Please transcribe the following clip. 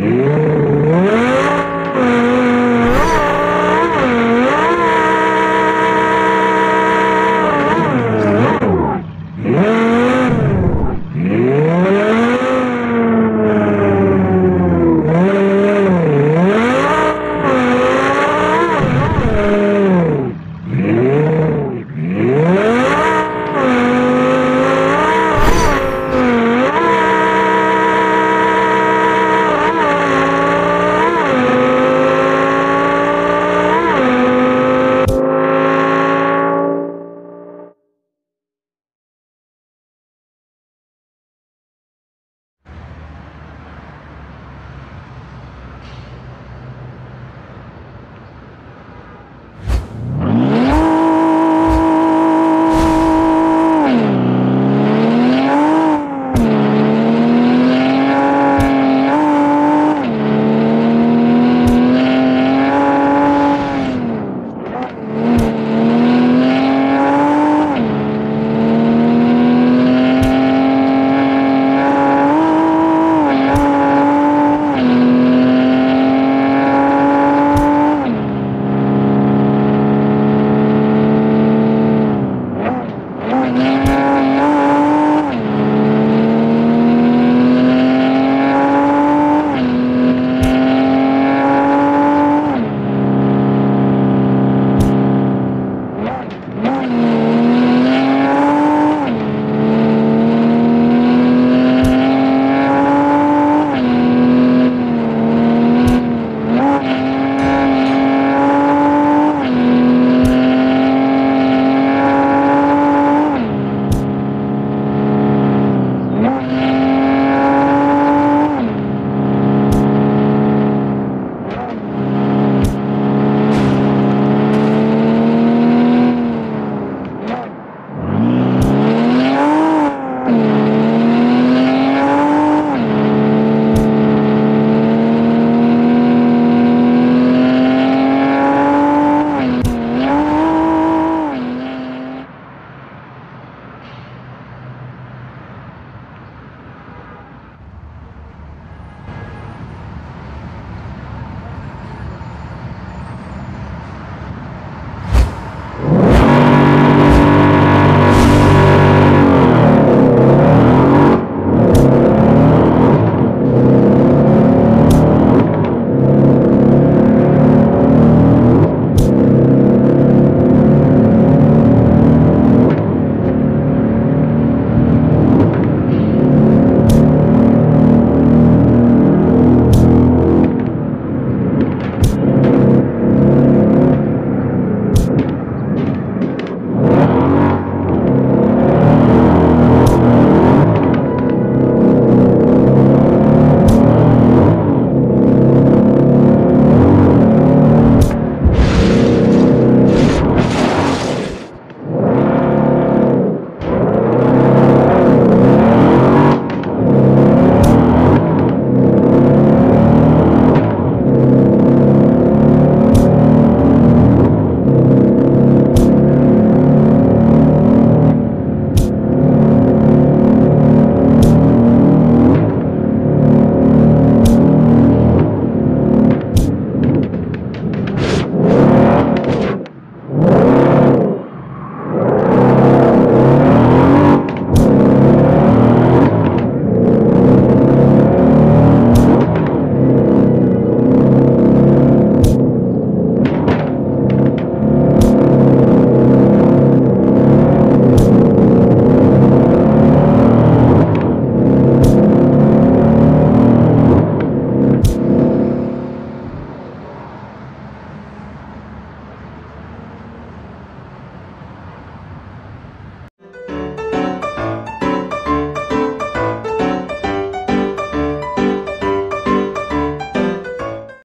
Yeah.